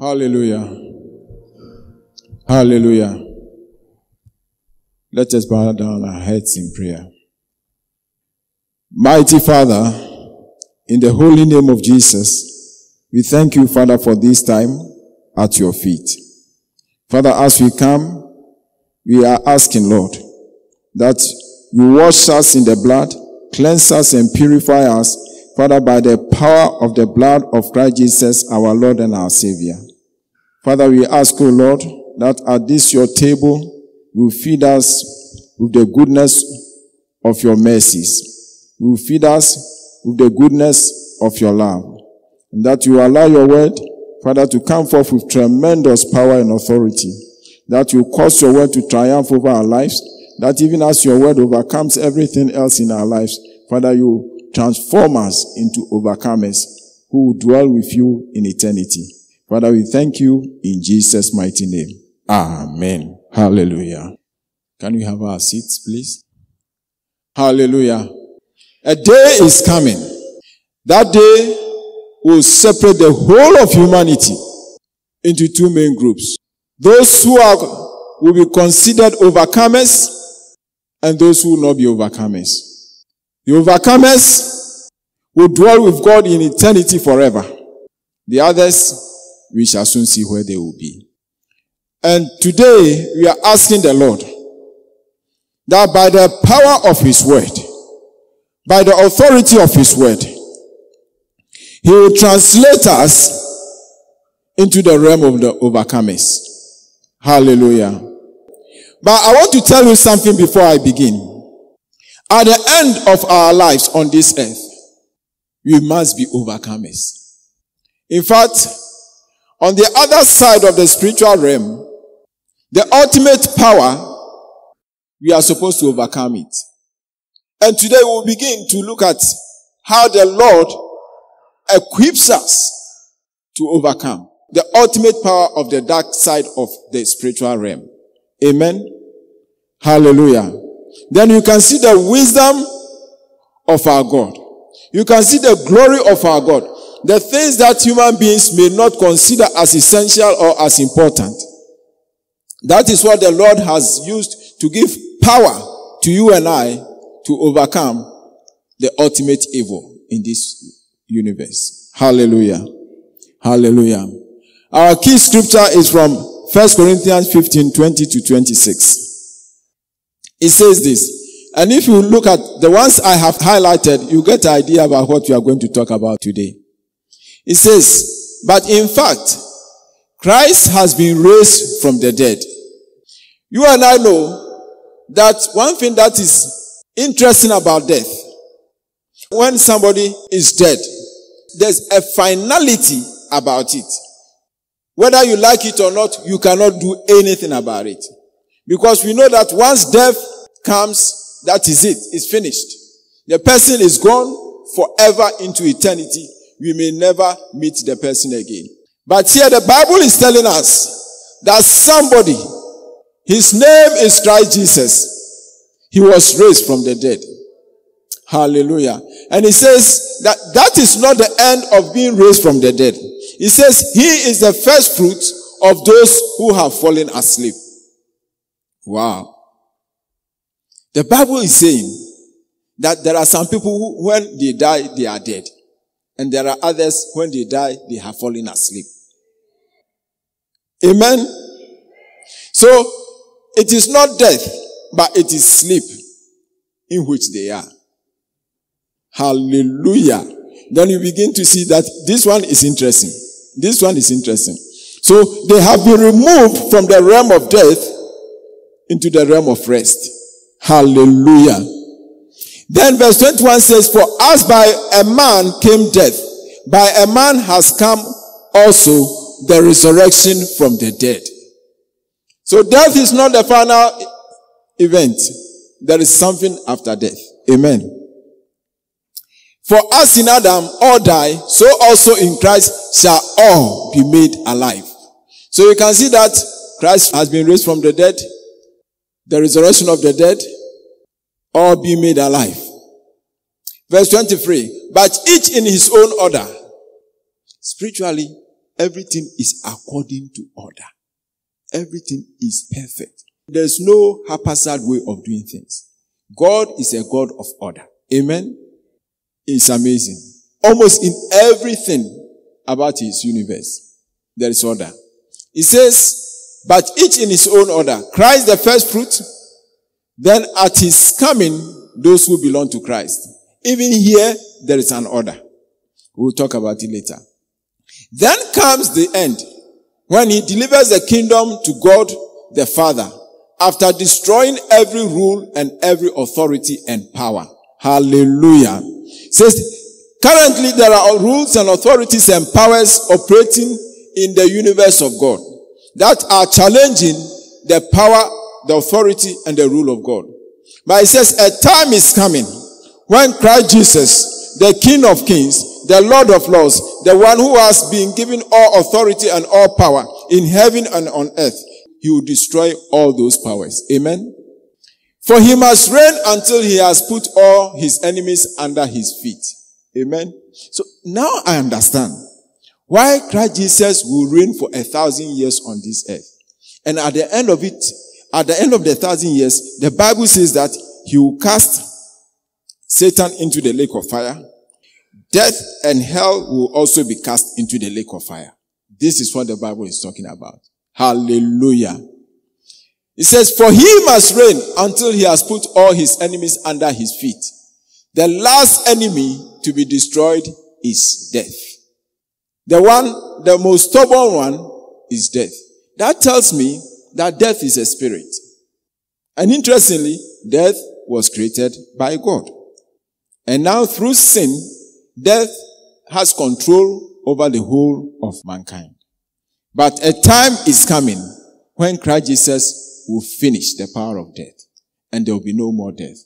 Hallelujah. Hallelujah. Let us bow down our heads in prayer. Mighty Father, in the holy name of Jesus, we thank you, Father, for this time at your feet. Father, as we come, we are asking, Lord, that you wash us in the blood, cleanse us and purify us, Father, by the power of the blood of Christ Jesus, our Lord and our Savior. Father, we ask, O Lord, that at this your table, you feed us with the goodness of your mercies. You feed us with the goodness of your love. And that you allow your word, Father, to come forth with tremendous power and authority. That you cause your word to triumph over our lives. That even as your word overcomes everything else in our lives, Father, you transform us into overcomers who will dwell with you in eternity. Father, we thank you in Jesus' mighty name. Amen. Hallelujah. Can we have our seats, please? Hallelujah. A day is coming. That day will separate the whole of humanity into two main groups. Those who are, will be considered overcomers and those who will not be overcomers. The overcomers will dwell with God in eternity forever. The others, we shall soon see where they will be. And today we are asking the Lord that by the power of His word, by the authority of His word, He will translate us into the realm of the overcomers. Hallelujah. But I want to tell you something before I begin. At the end of our lives on this earth, we must be overcomers. In fact, on the other side of the spiritual realm, the ultimate power, we are supposed to overcome it. And today we'll begin to look at how the Lord equips us to overcome the ultimate power of the dark side of the spiritual realm. Amen. Hallelujah. Then you can see the wisdom of our God. You can see the glory of our God. The things that human beings may not consider as essential or as important. That is what the Lord has used to give power to you and I to overcome the ultimate evil in this universe. Hallelujah. Hallelujah. Our key scripture is from 1 Corinthians 15, 20 to 26. It says this. And if you look at the ones I have highlighted, you get an idea about what we are going to talk about today. It says, but in fact, Christ has been raised from the dead. You and I know that one thing that is interesting about death, when somebody is dead, there's a finality about it. Whether you like it or not, you cannot do anything about it. Because we know that once death comes, that is it. It's finished. The person is gone forever into eternity. We may never meet the person again. But here the Bible is telling us that somebody, his name is Christ Jesus. He was raised from the dead. Hallelujah. And he says that that is not the end of being raised from the dead. He says he is the first fruit of those who have fallen asleep. Wow. The Bible is saying that there are some people who, when they die, they are dead. And there are others, when they die, they have fallen asleep. Amen. So, it is not death, but it is sleep in which they are. Hallelujah. Then you begin to see that this one is interesting. This one is interesting. So they have been removed from the realm of death into the realm of rest. Hallelujah. Then verse 21 says, For as by a man came death, by a man has come also the resurrection from the dead. So death is not the final event. There is something after death. Amen. For as in Adam all die, so also in Christ shall all be made alive. So you can see that Christ has been raised from the dead, the resurrection of the dead, all be made alive. Verse 23. But each in his own order. Spiritually, everything is according to order. Everything is perfect. There's no haphazard way of doing things. God is a God of order. Amen. It's amazing. Almost in everything about his universe, there is order. He says, but each in his own order. Christ the first fruit, then at his coming, those who belong to Christ. Even here, there is an order. We'll talk about it later. Then comes the end, when he delivers the kingdom to God the Father, after destroying every rule and every authority and power. Hallelujah. Says, currently there are rules and authorities and powers operating in the universe of God that are challenging the power the authority and the rule of God. But it says a time is coming when Christ Jesus, the King of Kings, the Lord of Lords, the one who has been given all authority and all power in heaven and on earth, he will destroy all those powers. Amen. For he must reign until he has put all his enemies under his feet. Amen. So now I understand why Christ Jesus will reign for a thousand years on this earth. And at the end of it, at the end of the thousand years, the Bible says that he will cast Satan into the lake of fire. Death and hell will also be cast into the lake of fire. This is what the Bible is talking about. Hallelujah. It says, for he must reign until he has put all his enemies under his feet. The last enemy to be destroyed is death. The one, the most stubborn one is death. That tells me that death is a spirit. And interestingly, death was created by God. And now through sin, death has control over the whole of mankind. But a time is coming when Christ Jesus will finish the power of death and there will be no more death.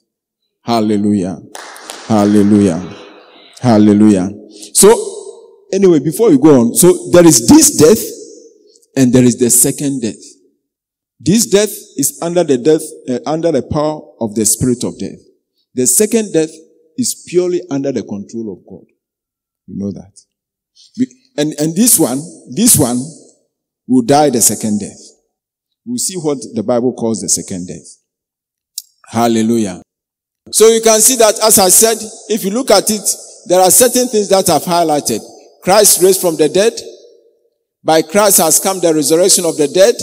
Hallelujah. Hallelujah. Hallelujah. So, anyway, before we go on, so there is this death and there is the second death. This death is under the death, uh, under the power of the spirit of death. The second death is purely under the control of God. You know that. And, and this one, this one will die the second death. We'll see what the Bible calls the second death. Hallelujah. So you can see that, as I said, if you look at it, there are certain things that I've highlighted. Christ raised from the dead. By Christ has come the resurrection of the dead.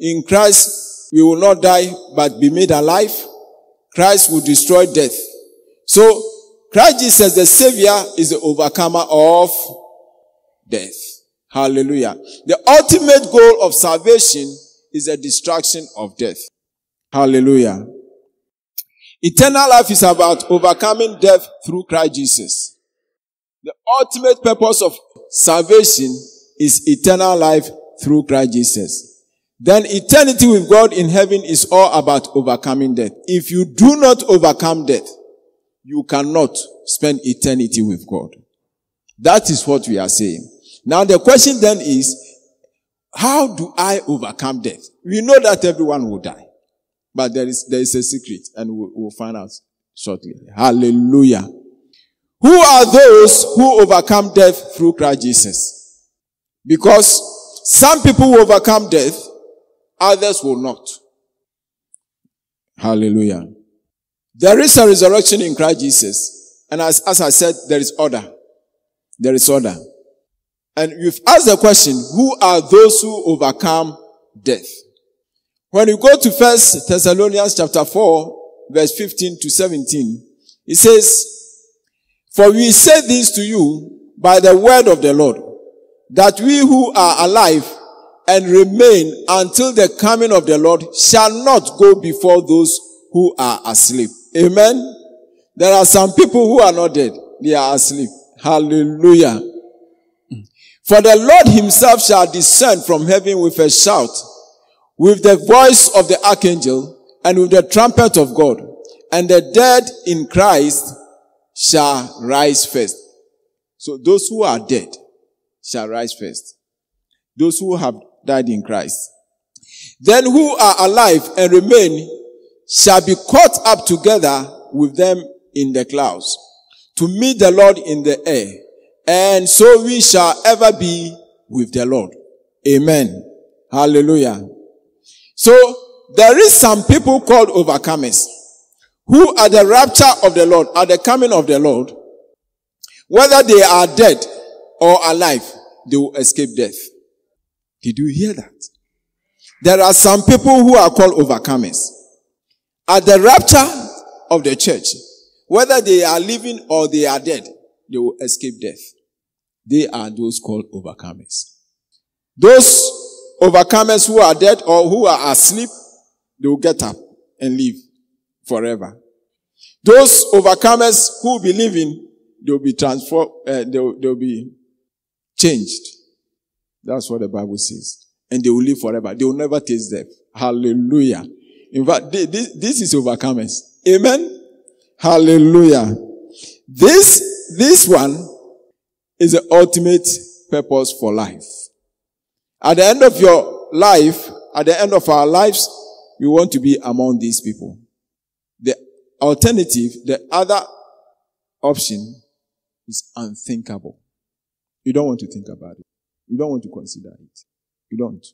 In Christ, we will not die, but be made alive. Christ will destroy death. So, Christ Jesus, the Savior, is the overcomer of death. Hallelujah. The ultimate goal of salvation is the destruction of death. Hallelujah. Eternal life is about overcoming death through Christ Jesus. The ultimate purpose of salvation is eternal life through Christ Jesus then eternity with God in heaven is all about overcoming death. If you do not overcome death, you cannot spend eternity with God. That is what we are saying. Now the question then is, how do I overcome death? We know that everyone will die, but there is, there is a secret and we'll, we'll find out shortly. Hallelujah. Who are those who overcome death through Christ Jesus? Because some people overcome death Others will not. Hallelujah. There is a resurrection in Christ Jesus. And as, as I said, there is order. There is order. And you've asked the question, who are those who overcome death? When you go to First Thessalonians chapter 4, verse 15 to 17, it says, For we say this to you by the word of the Lord, that we who are alive and remain until the coming of the Lord shall not go before those who are asleep. Amen. There are some people who are not dead. They are asleep. Hallelujah. For the Lord himself shall descend from heaven with a shout, with the voice of the archangel, and with the trumpet of God. And the dead in Christ shall rise first. So those who are dead shall rise first. Those who have died in Christ. Then who are alive and remain shall be caught up together with them in the clouds to meet the Lord in the air. And so we shall ever be with the Lord. Amen. Hallelujah. So there is some people called overcomers who at the rapture of the Lord, at the coming of the Lord, whether they are dead or alive, they will escape death. Did you hear that? There are some people who are called overcomers. At the rapture of the church, whether they are living or they are dead, they will escape death. They are those called overcomers. Those overcomers who are dead or who are asleep, they will get up and live forever. Those overcomers who believe in, they will be transformed, uh, they, will, they will be changed. That's what the Bible says. And they will live forever. They will never taste death. Hallelujah. In fact, this, this is overcomers. Amen. Hallelujah. This, this one is the ultimate purpose for life. At the end of your life, at the end of our lives, we want to be among these people. The alternative, the other option is unthinkable. You don't want to think about it. You don't want to consider it. You don't.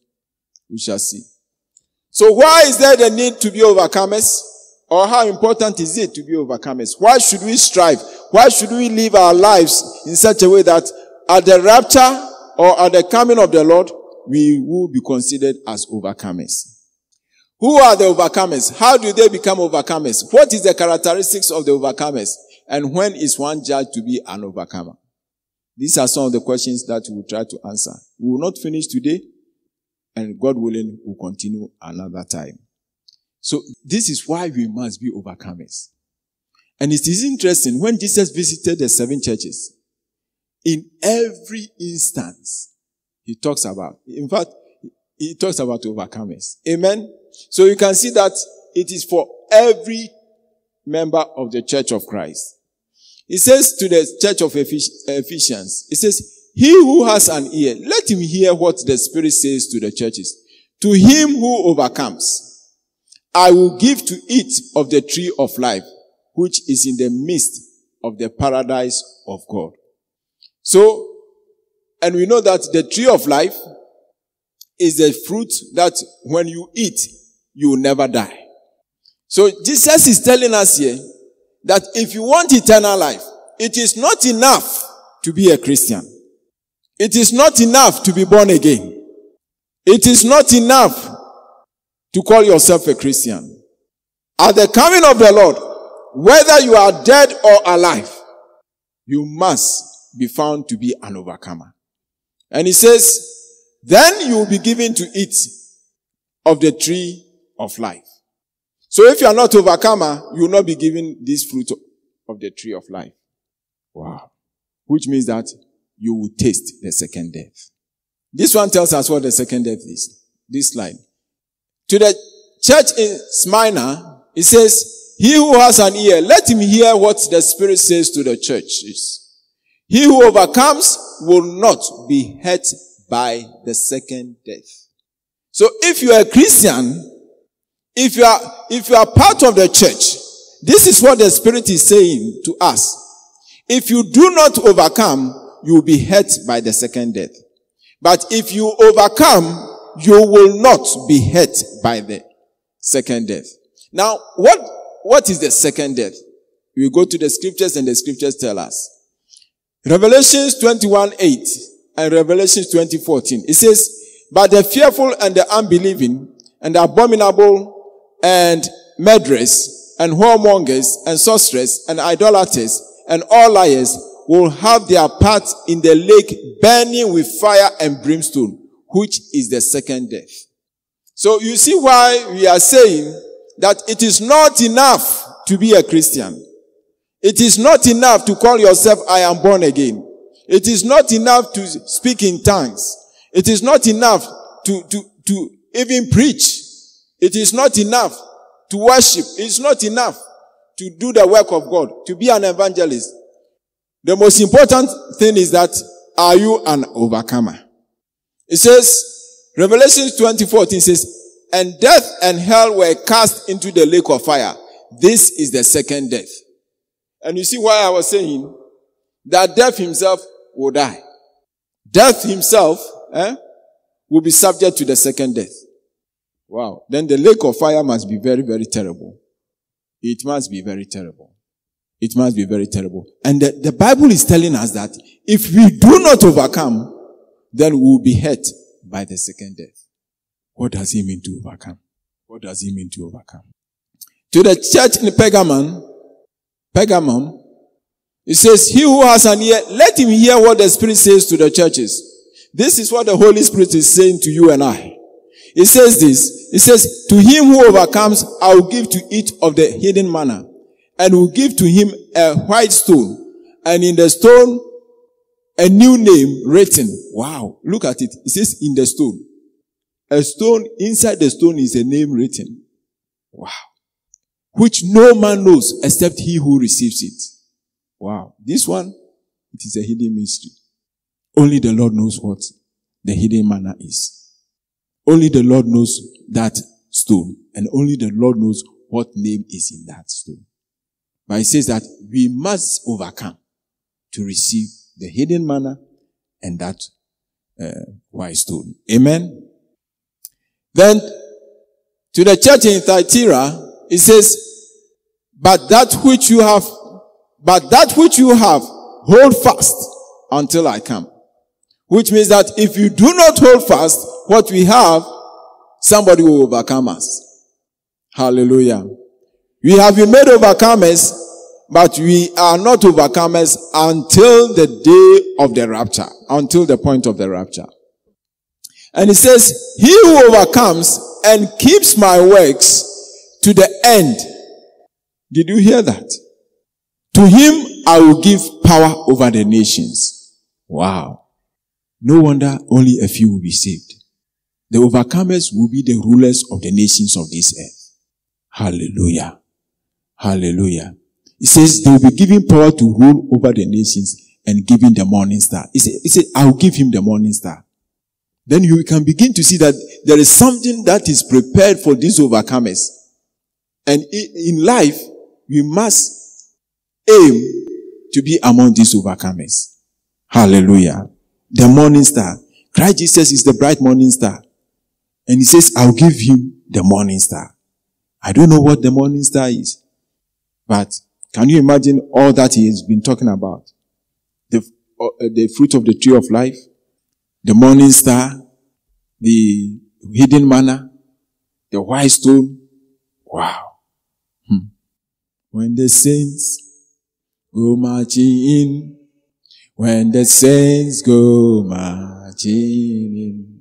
We shall see. So why is there the need to be overcomers? Or how important is it to be overcomers? Why should we strive? Why should we live our lives in such a way that at the rapture or at the coming of the Lord, we will be considered as overcomers? Who are the overcomers? How do they become overcomers? What is the characteristics of the overcomers? And when is one judged to be an overcomer? These are some of the questions that we will try to answer. We will not finish today, and God willing, we'll continue another time. So this is why we must be overcomers. And it is interesting when Jesus visited the seven churches, in every instance, he talks about, in fact, he talks about overcomers. Amen. So you can see that it is for every member of the church of Christ. He says to the church of Ephesians, he says, he who has an ear, let him hear what the Spirit says to the churches. To him who overcomes, I will give to eat of the tree of life, which is in the midst of the paradise of God. So, and we know that the tree of life is a fruit that when you eat, you will never die. So Jesus is telling us here that if you want eternal life, it is not enough to be a Christian. It is not enough to be born again. It is not enough to call yourself a Christian. At the coming of the Lord, whether you are dead or alive, you must be found to be an overcomer. And he says, then you will be given to eat of the tree of life. So if you are not overcomer, you will not be given this fruit of the tree of life. Wow. Which means that you will taste the second death. This one tells us what the second death is. This slide. To the church in Smyrna, it says, he who has an ear, let him hear what the Spirit says to the churches. He who overcomes will not be hurt by the second death. So if you are a Christian, if you are, if you are part of the church, this is what the Spirit is saying to us. If you do not overcome, you will be hurt by the second death. But if you overcome, you will not be hurt by the second death. Now, what, what is the second death? We go to the scriptures and the scriptures tell us. Revelations 21, 8 and Revelations 20, 14. It says, but the fearful and the unbelieving and the abominable and murderers and whoremongers and sorcerers and idolaters and all liars will have their part in the lake burning with fire and brimstone, which is the second death. So you see why we are saying that it is not enough to be a Christian. It is not enough to call yourself, I am born again. It is not enough to speak in tongues. It is not enough to, to, to even preach. It is not enough to worship. It's not enough to do the work of God, to be an evangelist. The most important thing is that are you an overcomer? It says, Revelation 2014 says, and death and hell were cast into the lake of fire. This is the second death. And you see why I was saying that death himself will die. Death himself eh, will be subject to the second death. Wow. Then the lake of fire must be very, very terrible. It must be very terrible. It must be very terrible. And the, the Bible is telling us that if we do not overcome, then we will be hurt by the second death. What does he mean to overcome? What does he mean to overcome? To the church in Pergamon, Pergamum, it says, he who has an ear, let him hear what the Spirit says to the churches. This is what the Holy Spirit is saying to you and I. It says this. It says, to him who overcomes, I will give to eat of the hidden manna and will give to him a white stone and in the stone a new name written. Wow. Look at it. It says in the stone. A stone, inside the stone is a name written. Wow. Which no man knows except he who receives it. Wow. This one, it is a hidden mystery. Only the Lord knows what the hidden manna is. Only the Lord knows that stone and only the Lord knows what name is in that stone. But it says that we must overcome to receive the hidden manna and that uh, white stone. Amen. Then to the church in Thyatira, it says, but that which you have, but that which you have, hold fast until I come. Which means that if you do not hold fast what we have, somebody will overcome us. Hallelujah. We have been made overcomers, but we are not overcomers until the day of the rapture, until the point of the rapture. And it says, he who overcomes and keeps my works to the end. Did you hear that? To him I will give power over the nations. Wow. No wonder only a few will be saved. The overcomers will be the rulers of the nations of this earth. Hallelujah. Hallelujah. It says they will be given power to rule over the nations and giving the morning star. He he said, I'll give him the morning star. Then you can begin to see that there is something that is prepared for these overcomers. And in life, we must aim to be among these overcomers. Hallelujah. The morning star. Christ Jesus is the bright morning star. And he says, I'll give him the morning star. I don't know what the morning star is. But can you imagine all that he has been talking about? The, uh, the fruit of the tree of life, the morning star, the hidden manna, the white stone. Wow. Hmm. When the saints go marching in, when the saints go marching in,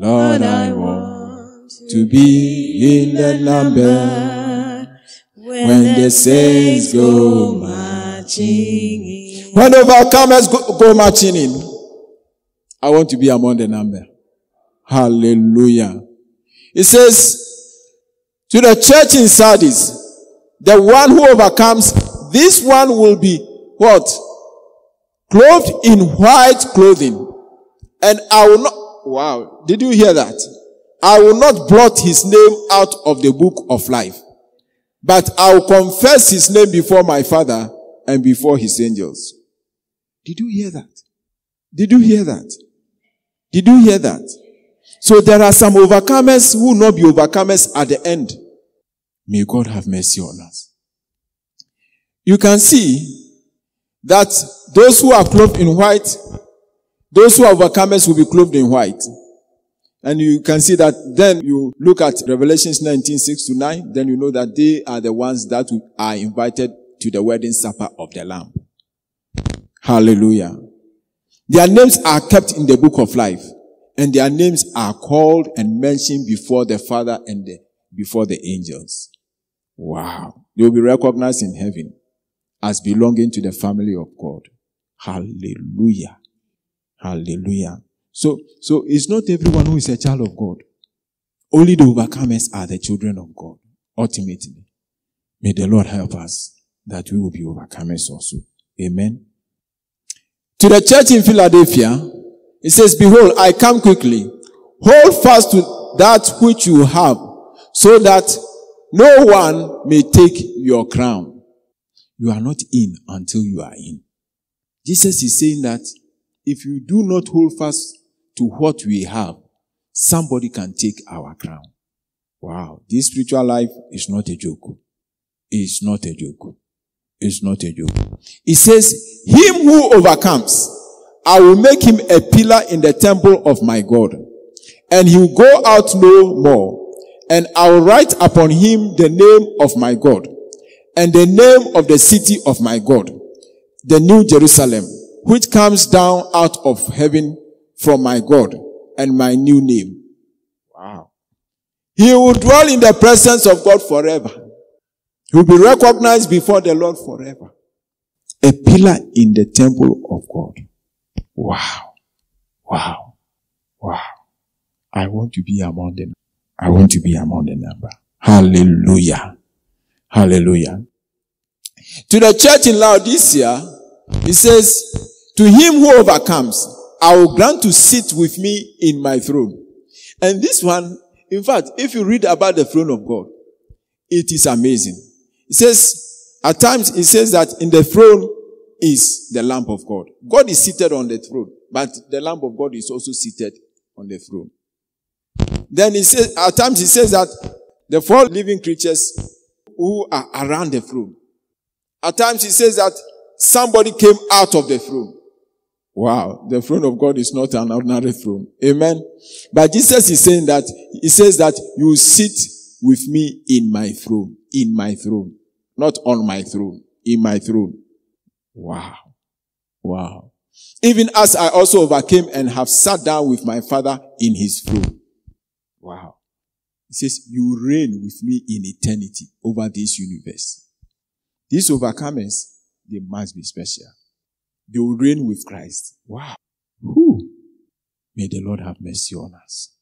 Lord, I want to be in the number when the saints go marching in. When the overcomers go, go marching in, I want to be among the number. Hallelujah. It says to the church in Sardis, the one who overcomes, this one will be what? Clothed in white clothing. And I will not, wow, did you hear that? I will not blot his name out of the book of life, but I will confess his name before my father and before his angels. Did you hear that? Did you hear that? Did you hear that? So there are some overcomers who will not be overcomers at the end. May God have mercy on us. You can see that those who are clothed in white, those who are overcomers will be clothed in white. And you can see that then you look at Revelations 19, 6 to 9, then you know that they are the ones that are invited to the wedding supper of the Lamb. Hallelujah. Their names are kept in the book of life and their names are called and mentioned before the Father and the, before the angels. Wow. They will be recognized in heaven as belonging to the family of God. Hallelujah. Hallelujah. So, so it's not everyone who is a child of God. Only the overcomers are the children of God. Ultimately. May the Lord help us that we will be overcomers also. Amen. To the church in Philadelphia, it says, behold, I come quickly. Hold fast to that which you have so that no one may take your crown. You are not in until you are in. Jesus is saying that if you do not hold fast to what we have, somebody can take our crown. Wow. This spiritual life is not a joke. It's not a joke. It's not a joke. It says, him who overcomes, I will make him a pillar in the temple of my God and he will go out no more. And I will write upon him the name of my God and the name of the city of my God, the new Jerusalem, which comes down out of heaven from my God and my new name. Wow. He will dwell in the presence of God forever. He will be recognized before the Lord forever. A pillar in the temple of God. Wow. Wow. Wow. I want to be among them. I want to be among the number. Hallelujah. Hallelujah. To the church in Laodicea, he says, to him who overcomes, I will grant to sit with me in my throne. And this one, in fact, if you read about the throne of God, it is amazing. It says, at times it says that in the throne is the Lamb of God. God is seated on the throne, but the Lamb of God is also seated on the throne. Then he says, at times he says that the four living creatures who are around the throne. At times he says that somebody came out of the throne. Wow. The throne of God is not an ordinary throne. Amen. But Jesus is saying that, he says that you sit with me in my throne, in my throne, not on my throne, in my throne. Wow. Wow. Even as I also overcame and have sat down with my father in his throne. Wow. He says, you reign with me in eternity over this universe. These overcomers, they must be special. They will reign with Christ. Wow. Who? May the Lord have mercy on us.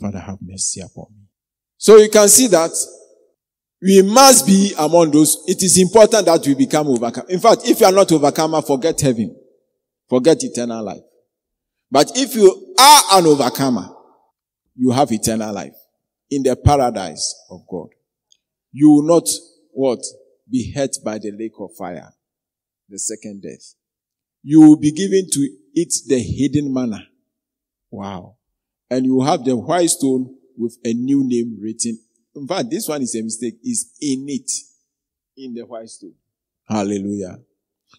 Father, have mercy upon me. So you can see that we must be among those. It is important that we become overcome. In fact, if you are not overcomer, forget heaven. Forget eternal life. But if you are an overcomer, you have eternal life in the paradise of God. You will not, what? Be hurt by the lake of fire, the second death. You will be given to eat the hidden manna. Wow. And you have the white stone with a new name written. In fact, this one is a mistake, is in it, in the white stone. Hallelujah.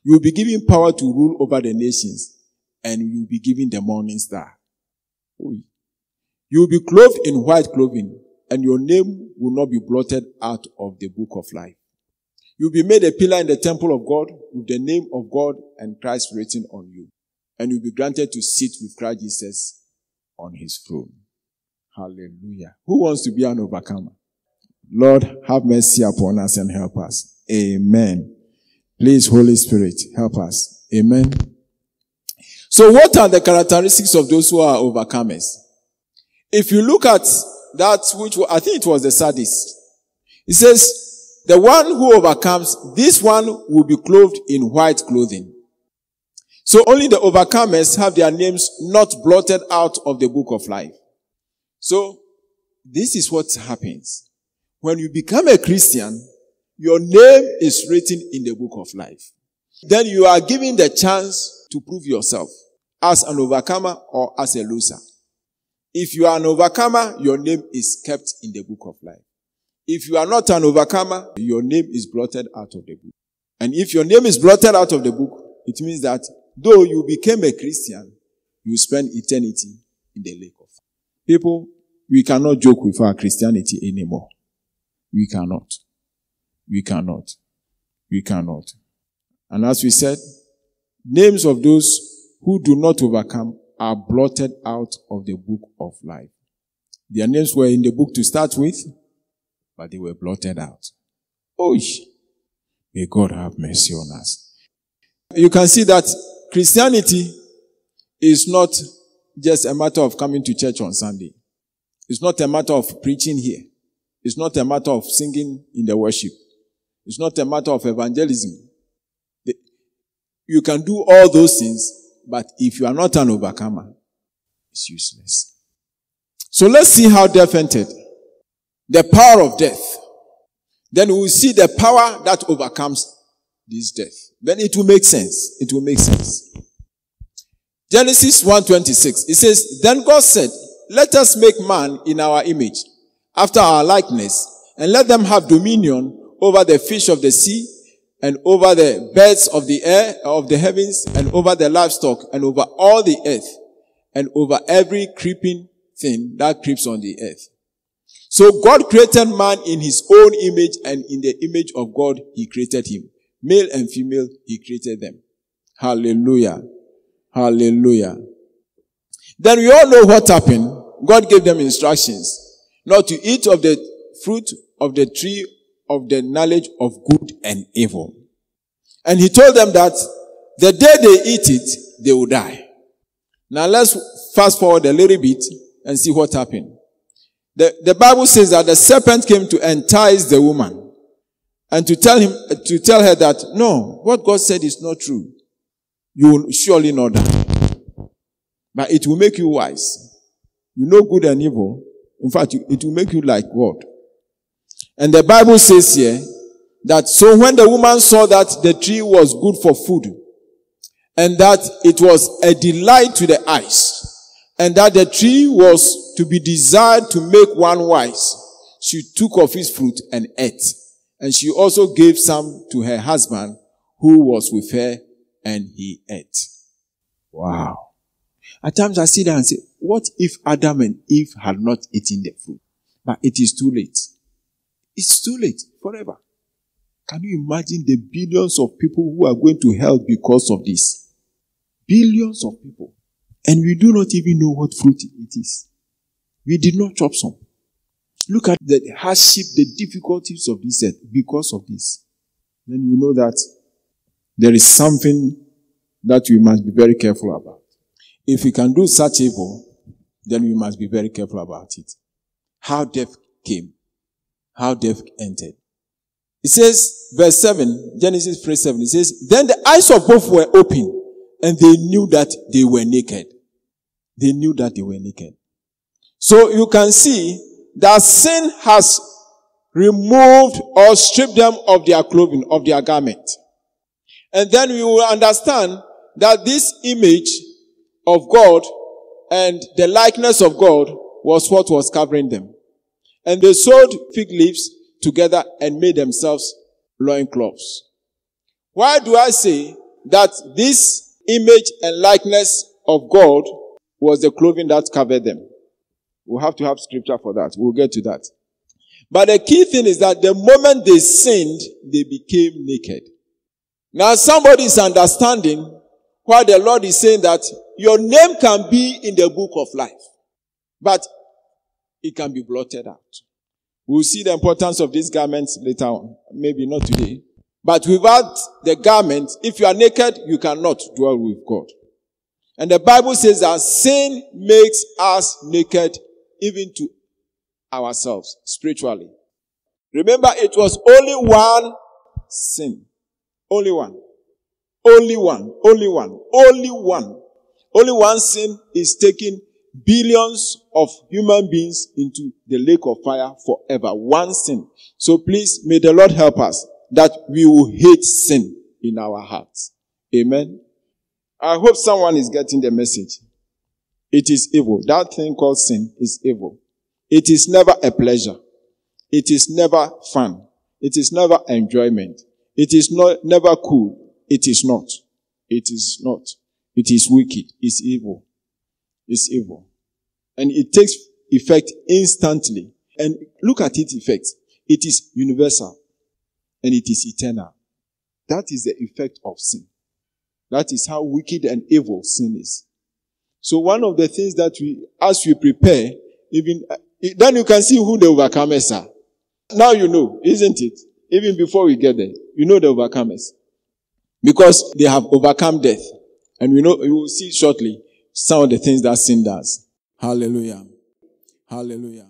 You will be given power to rule over the nations and you will be given the morning star. You will be clothed in white clothing and your name will not be blotted out of the book of life. You'll be made a pillar in the temple of God with the name of God and Christ written on you. And you'll be granted to sit with Christ Jesus on his throne. Hallelujah. Who wants to be an overcomer? Lord, have mercy upon us and help us. Amen. Please, Holy Spirit, help us. Amen. So what are the characteristics of those who are overcomers? If you look at that which I think it was the Sardis. It says, the one who overcomes, this one will be clothed in white clothing. So only the overcomers have their names not blotted out of the book of life. So this is what happens. When you become a Christian, your name is written in the book of life. Then you are given the chance to prove yourself as an overcomer or as a loser. If you are an overcomer, your name is kept in the book of life. If you are not an overcomer, your name is blotted out of the book. And if your name is blotted out of the book, it means that though you became a Christian, you spend eternity in the lake of fire. People, we cannot joke with our Christianity anymore. We cannot. We cannot. We cannot. And as we said, names of those who do not overcome are blotted out of the book of life. Their names were in the book to start with, but they were blotted out. Oh, may God have mercy on us. You can see that Christianity is not just a matter of coming to church on Sunday. It's not a matter of preaching here. It's not a matter of singing in the worship. It's not a matter of evangelism. You can do all those things but if you are not an overcomer, it's useless. So let's see how death entered. The power of death. Then we will see the power that overcomes this death. Then it will make sense. It will make sense. Genesis 1:26. It says, Then God said, Let us make man in our image, after our likeness, and let them have dominion over the fish of the sea, and over the birds of the air, of the heavens, and over the livestock, and over all the earth, and over every creeping thing that creeps on the earth. So God created man in his own image, and in the image of God, he created him. Male and female, he created them. Hallelujah. Hallelujah. Then we all know what happened. God gave them instructions not to eat of the fruit of the tree of the knowledge of good and evil. And he told them that the day they eat it, they will die. Now let's fast forward a little bit and see what happened. The, the Bible says that the serpent came to entice the woman and to tell him, to tell her that no, what God said is not true you will surely not die. But it will make you wise. You know good and evil. In fact, it will make you like God. And the Bible says here that so when the woman saw that the tree was good for food and that it was a delight to the eyes and that the tree was to be desired to make one wise, she took of its fruit and ate. And she also gave some to her husband who was with her and he ate. Wow. At times I sit there and say, what if Adam and Eve had not eaten the fruit? But it is too late. It's too late forever. Can you imagine the billions of people who are going to hell because of this? Billions of people. And we do not even know what fruit it is. We did not chop some. Look at the hardship, the difficulties of this earth because of this. Then you know that there is something that we must be very careful about. If we can do such evil, then we must be very careful about it. How death came, how death entered. It says, verse 7, Genesis 3 7, it says, Then the eyes of both were open, and they knew that they were naked. They knew that they were naked. So you can see that sin has removed or stripped them of their clothing, of their garment. And then we will understand that this image of God and the likeness of God was what was covering them. And they sewed fig leaves together and made themselves loincloths. Why do I say that this image and likeness of God was the clothing that covered them? We'll have to have scripture for that. We'll get to that. But the key thing is that the moment they sinned, they became naked. Now somebody is understanding why the Lord is saying that your name can be in the book of life, but it can be blotted out. We'll see the importance of these garments later on. Maybe not today. But without the garment, if you are naked, you cannot dwell with God. And the Bible says that sin makes us naked even to ourselves spiritually. Remember, it was only one sin. Only one. Only one. Only one. Only one. Only one sin is taking billions of human beings into the lake of fire forever. One sin. So please, may the Lord help us that we will hate sin in our hearts. Amen. I hope someone is getting the message. It is evil. That thing called sin is evil. It is never a pleasure. It is never fun. It is never enjoyment. It is not, never cool. It is not. It is not. It is wicked. It's evil. It's evil. And it takes effect instantly. And look at its effects. It is universal. And it is eternal. That is the effect of sin. That is how wicked and evil sin is. So one of the things that we, as we prepare, even, eh, then you can see who the overcomers are. Now you know, isn't it? Even before we get there, you know the overcomers. Because they have overcome death. And we know, we will see shortly some of the things that sin does. Hallelujah. Hallelujah.